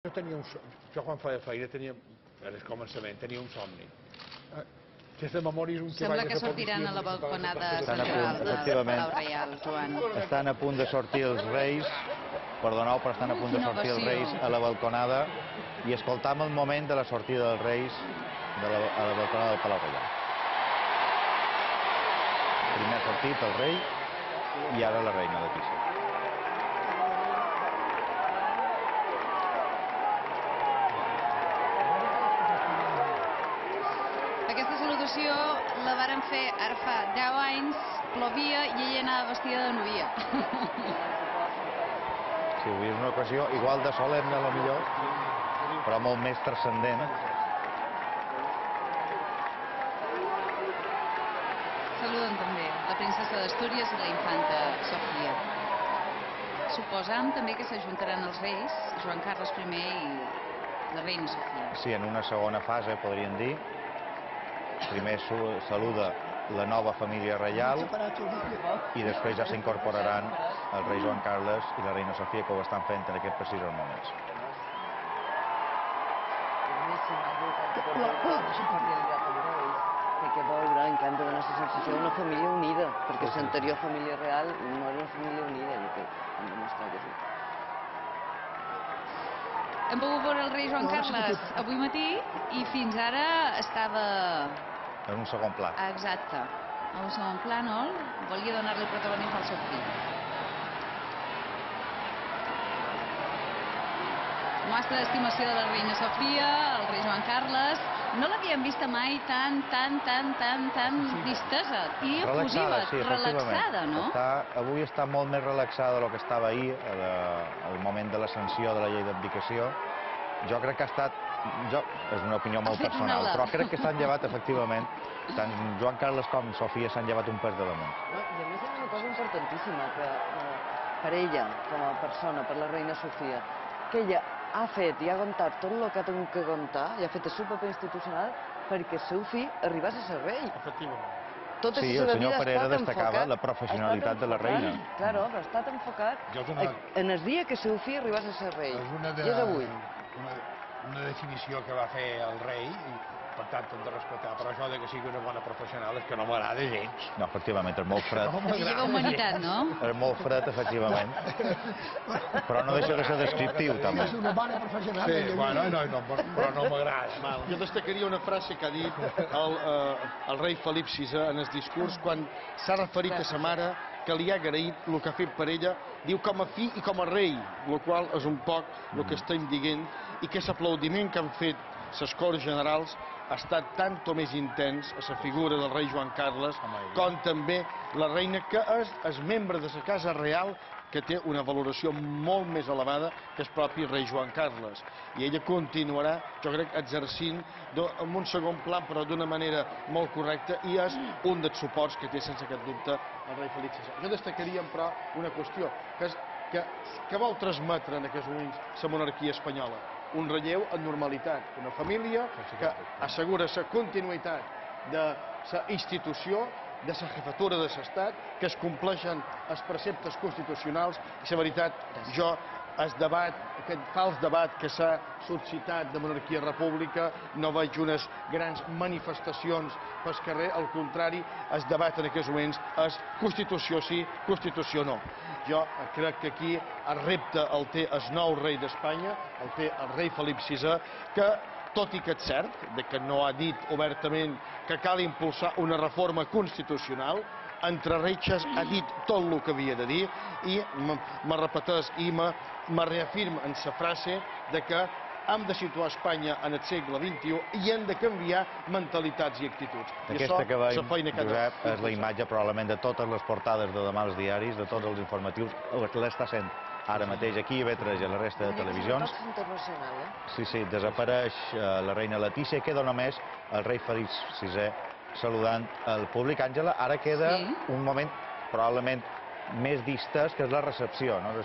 Jo tenia un so... jo quan feia feina tenia, era el començament, tenia un somni. Eh, Des de memòries un Sembla treball que sortiran a la balconada central efectivament. Palau Reial, Joan. Estan a punt de sortir els Reis, perdoneu, però estan a punt de sortir els Reis a la balconada i escoltam el moment de la sortida dels Reis de la, a la balconada del Palau Reial. Primer ha sortit el rei i ara la reina Letícia. Aquesta salutació la varen fer ara fa 10 anys, plovia i ella anava vestida de novia. Sí, avui és una ocasió igual de solemne, a lo millor, però molt més transcendent. Saluden també la princesa d'Astúries i la infanta Sofia. Suposam també que s'ajuntaran els reis, Joan Carles I i la reina Sofia. Sí, en una segona fase, podríem dir. Primer su- saluda la nova família reial i després ja s'incorporaran el rei Joan Carles i la reina Sofia, que ho estan fent en aquests precisos moments. Perquè veure, en canvi, dona la sensació d'una família unida, perquè l'anterior família real no era una família unida, i que han demostrat que sí. Hem pogut veure el rei Joan Carles avui matí i fins ara estava En un segon pla. exacte a un segon plànol, volia donar-li protagonisme al seu fill. Mostra d'estimació de la reina Sofia, el rei Joan Carles. No l'havíem vista mai tan, tan, tan, tan, tan distesa i efusiva, sí, relaxada, no? Està, avui està molt més relaxada del que estava ahir, al moment de la sanció de la llei d'abdicació. Jo crec que ha estat... Jo, és una opinió molt personal, però crec que s'han llevat, efectivament, tant Joan Carles com Sofia s'han llevat un pes de damunt. No? I a més hi ha una cosa importantíssima, que eh, per ella, com a persona, per la reina Sofia, que ella ha fet i ha contat tot el que ha tingut que contar i ha fet el seu paper institucional perquè el seu fill arribés a ser rei. Efectivament. Tota Sí, el senyor Parera estat destacava enfocat- la professionalitat de la reina. Claro, però ha estat enfocat una- en el dia que el seu fill arribés a ser rei. És una, de, I és avui. Una, una definició que va fer el rei i per tant hem de respectar, però això de que sigui una bona professional és que no m'agrada gens. No, efectivament, és molt fred. No humanitat, no? És molt fred, efectivament. Però no deixa de ser descriptiu, també. És una bona professional. Sí, bueno, no, no, però no m'agrada. Jo destacaria una frase que ha dit el, eh, el rei Felip VI en el discurs quan s'ha referit a sa mare que li ha agraït el que ha fet per ella, diu com a fill i com a rei, el qual és un poc el que estem dient, i que l'aplaudiment que han fet les Corts Generals ha estat tant o més intens a la figura del rei Joan Carles com també la reina que és, membre de la Casa Real que té una valoració molt més elevada que el propi rei Joan Carles. I ella continuarà, jo crec, exercint en un segon pla, però d'una manera molt correcta, i és un dels suports que té, sense cap dubte, el rei Felip VI. Jo destacaria, però, una qüestió, que és que, que vol transmetre en aquests moments la monarquia espanyola. Un relleu en normalitat, una família que assegura la continuïtat de la institució, de la jefatura de l'Estat, que es compleixen els preceptes constitucionals i la veritat, jo el debat, aquest fals debat que s'ha suscitat de monarquia-república, no veig unes grans manifestacions pel carrer, al contrari, el debat en aquests moments és Constitució sí, Constitució no. Jo crec que aquí el repte el té el nou rei d'Espanya, el té el rei Felip VI, que tot i que és cert de que no ha dit obertament que cal impulsar una reforma constitucional, entre reixes ha dit tot el que havia de dir i me me repeteix i me, reafirma en la frase de que hem de situar Espanya en el segle XXI i hem de canviar mentalitats i actituds. Aquesta que veiem, Josep, és la imatge probablement de totes les portades de demà als diaris, de tots els informatius. L'està sent ara mateix aquí a B3 i a la resta de televisions. És internacional, eh? Sí, sí, desapareix eh, la reina Letícia i queda només el rei Felip VI saludant el públic. Àngela, ara queda Sí. un moment probablement més distès, que és la recepció. No?